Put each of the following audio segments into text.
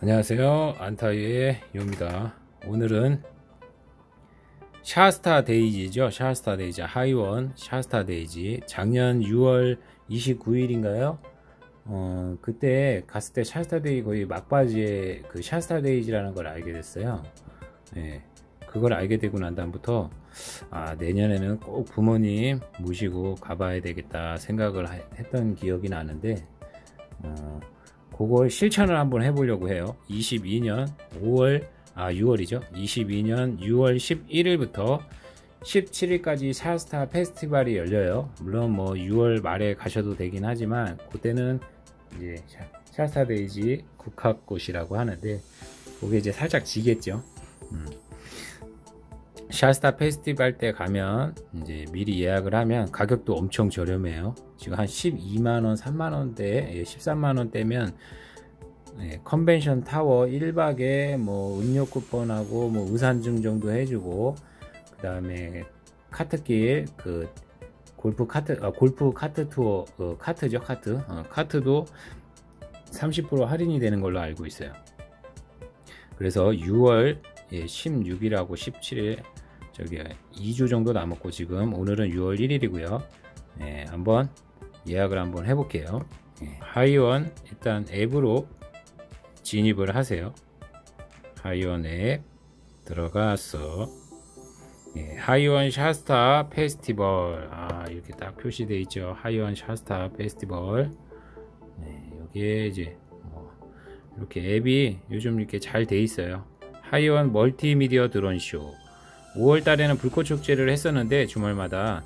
안녕하세요. 안타유의 요입니다. 오늘은 샤스타 데이지죠. 샤스타 데이지 하이원 샤스타 데이지. 작년 6월 29일인가요? 어 그때 갔을 때 샤스타 데이지 거의 막바지에 그 샤스타 데이지라는 걸 알게 됐어요. 예 그걸 알게 되고 난 다음부터 아 내년에는 꼭 부모님 모시고 가봐야 되겠다 생각을 했던 기억이 나는데 어, 그걸 실천을 한번 해보려고 해요. 22년 5월 아 6월이죠. 22년 6월 11일부터 17일까지 샤스타 페스티벌이 열려요. 물론 뭐 6월 말에 가셔도 되긴 하지만 그때는 이제 샤스타 데이지 국화꽃이라고 하는데 그게 이제 살짝 지겠죠. 음. 샤스타 페스티벌 때 가면 이제 미리 예약을 하면 가격도 엄청 저렴해요. 지금 한 12만원, 3만원대, 13만원대면 예, 컨벤션 타워 1박에 뭐 음료 쿠폰하고 뭐 우산 증정도 해주고 그 다음에 카트길 그 골프 카트 아, 골프 카트 투어 그 카트죠 카트 어, 카트도 30% 할인이 되는 걸로 알고 있어요. 그래서 6월 예, 16일하고 17일 저기 2주 정도 남았고 지금 오늘은 6월 1일이고요. 네, 한번 예약을 한번 해볼게요. 네, 하이원 일단 앱으로 진입을 하세요. 하이원 앱 들어가서 네, 하이원 샤스타 페스티벌. 아 이렇게 딱 표시되어 있죠. 하이원 샤스타 페스티벌. 네, 여기에 이제 뭐 이렇게 앱이 요즘 이렇게 잘 돼 있어요. 하이원 멀티미디어 드론쇼 5월 달에는 불꽃 축제를 했었는데 주말마다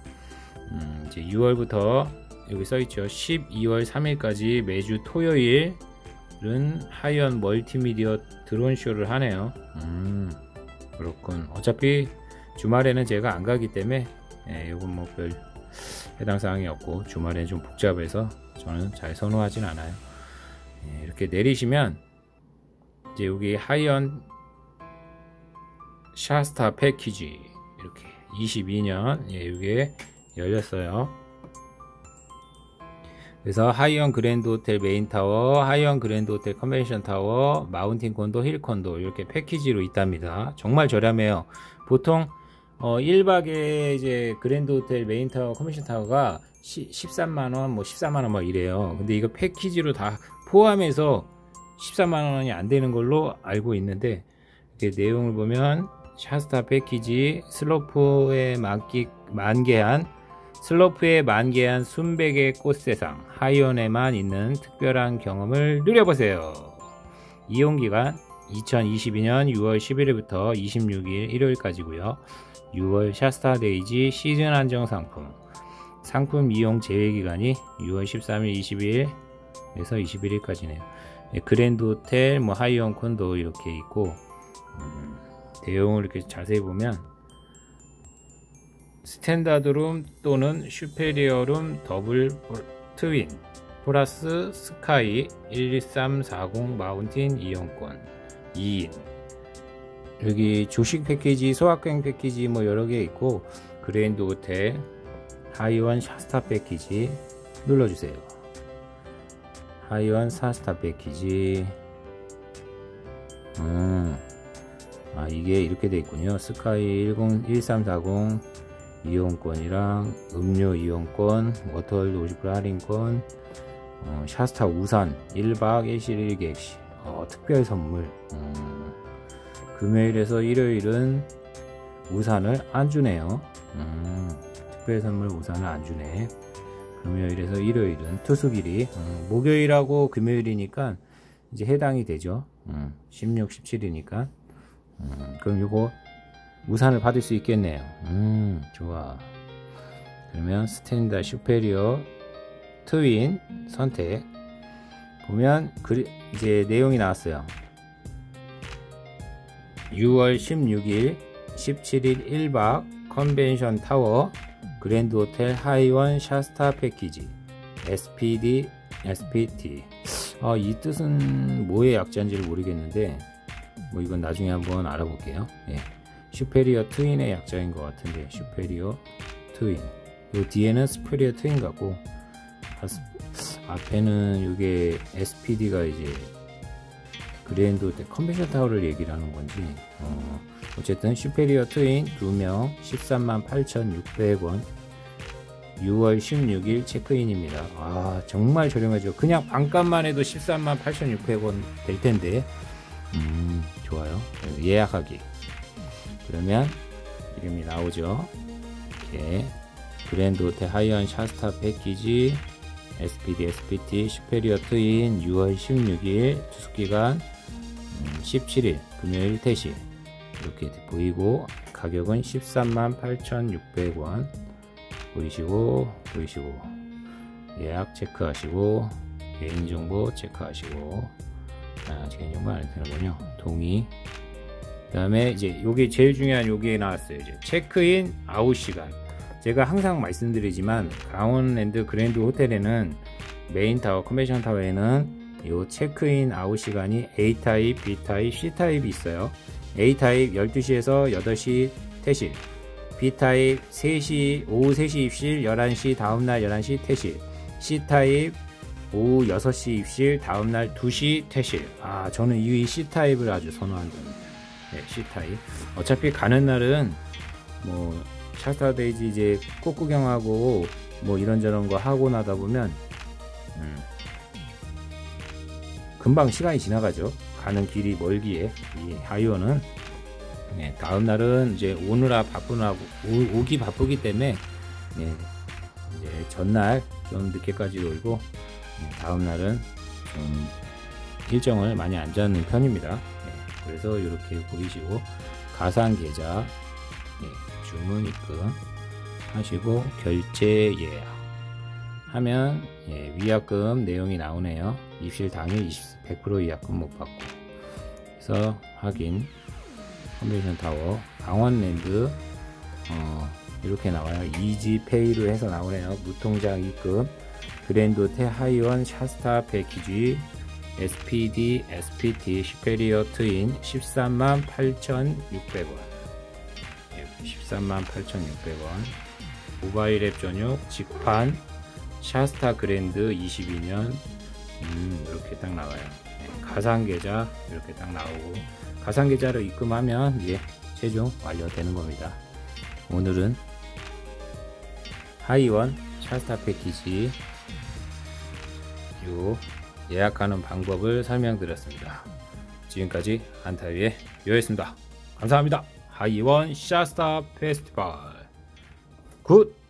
음, 이제 6월부터 여기 써 있죠. 12월 3일까지 매주 토요일은 하이언 멀티미디어 드론 쇼를 하네요. 음, 그렇군. 어차피 주말에는 제가 안 가기 때문에 예, 이건 뭐 별 해당 사항이 없고 주말에는 좀 복잡해서 저는 잘 선호하진 않아요. 예, 이렇게 내리시면 이제 여기 하이언 샤스타 패키지 이렇게 22년 예, 이게 열렸어요 그래서 하이원 그랜드 호텔 메인 타워, 하이원 그랜드 호텔 컨벤션 타워, 마운틴 콘도, 힐 콘도 이렇게 패키지로 있답니다. 정말 저렴해요. 보통 어 1박에 이제 그랜드 호텔 메인 타워, 컨벤션 타워가 13만 원, 뭐 14만 원 막 이래요. 근데 이거 패키지로 다 포함해서 13만 원이 안 되는 걸로 알고 있는데 이렇게 내용을 보면 샤스타 패키지 슬로프에 만기, 만개한 슬로프에 만개한 순백의 꽃세상 하이온에만 있는 특별한 경험을 누려보세요. 이용기간 2022년 6월 11일부터 26일 일요일까지고요. 6월 샤스타 데이지 시즌 한정 상품 상품 이용 제외기간이 6월 13일 20일에서 21일까지네요. 그랜드 호텔, 뭐 하이원 콘도 이렇게 있고 음, 내용을 이렇게 자세히 보면 standard room 또는 superior room 더블 twin 플러스 스카이 12340 마운틴 이용권 2인. 여기 조식 패키지 소확행 패키지 뭐 여러 개 있고 그랜드 호텔 하이원 샤스타 패키지 눌러주세요. 하이원 샤스타 패키지. 음. 아 이게 이렇게 돼 있군요. 스카이 10 1340 이용권이랑 음료 이용권 워터월드 50% 할인권 어, 샤스타 우산 1박 1실 1객실 어, 특별 선물. 음, 금요일에서 일요일은 우산을 안 주네요. 음, 특별 선물 우산을 안 주네. 금요일에서 일요일은 투수길이 음, 목요일하고 금요일이니까 이제 해당이 되죠. 16, 17이니까 음, 그럼 이거 우산을 받을 수 있겠네요. 음 좋아. 그러면 스탠다 슈페리어 트윈 선택. 보면 그, 이제 내용이 나왔어요. 6월 16일 17일 1박 컨벤션 타워 그랜드 호텔 하이원 샤스타 패키지 SPD SPT 아, 이 뜻은 뭐의 약자인지를 모르겠는데 뭐 이건 나중에 한번 알아볼게요 예. superior twin의 약자인 것 같은데 superior twin 요 뒤에는 superior twin 같고 앞에는 이게 SPD가 이제 그 그랜드 호텔 컨벤션 타워를 얘기를 하는 건지 어, 어쨌든 superior twin 2명 13만 8,600원 6월 16일 체크인입니다. 아 정말 저렴하죠. 그냥 반값만 해도 13만 8,600원 될 텐데 음 좋아요. 예약하기. 그러면 이름이 나오죠. 이렇게 그랜드 호텔 하이언 샤스타 패키지 SPD, SPT 슈페리어 트윈 6월 16일 투숙기간 17일 금요일 퇴실 이렇게 보이고 가격은 13만 8,600원. 보이시고 보이시고. 예약 체크하시고 개인정보 체크하시고 아, 개인정보 안 되는군요. 동의. 그 다음에 이제 요게 제일 중요한 요게 나왔어요. 이제 체크인 아웃 시간. 제가 항상 말씀드리지만 강원랜드 그랜드 호텔에는 메인 타워 컨벤션 타워에는 요 체크인 아웃 시간이 A타입, B타입, C타입이 있어요. A타입 12시에서 8시 퇴실. B타입 3시, 오후 3시 입실, 11시, 다음날 11시 퇴실. C타입 오후 6시 입실, 다음날 2시 퇴실. 아, 저는 이 C타입을 아주 선호한답니다. 네, C타입. 어차피 가는 날은 뭐 샤스타데이지 이제 꽃 구경하고 뭐 이런저런 거 하고 나다 보면 음, 금방 시간이 지나가죠. 가는 길이 멀기에 이 하이원은 네, 다음 날은 이제 오느라 바쁘나 오, 오기 바쁘기 때문에 네, 이제 전날 좀 늦게까지 놀고 네, 다음 날은 좀 일정을 많이 안 잡는 편입니다. 네, 그래서 이렇게 보이시고 가상 계좌 네, 주문 입금 하시고 결제 예약 하면 예, 위약금 내용이 나오네요. 입실 당일 100% 위약금 못 받고. 그래서 확인. 컨벤션 타워 강원랜드 어, 이렇게 나와요. 이지페이로 해서 나오네요. 무통장 입금 호텔 하이원 샤스타 패키지 SPD, SPT, superior twin 13만 8,600원. 13만 8,600원. 모바일 앱 전용 직판 샤스타 그랜드 22년. 음, 이렇게 딱 나와요. 네, 가상계좌 이렇게 딱 나오고 가상계좌로 입금하면 이제 최종 완료되는 겁니다. 오늘은 하이원 샤스타 패키지 요 예약하는 방법을 설명드렸습니다. 지금까지 안타위의 요였습니다. 감사합니다. 하이원 샤스타 페스티벌 good!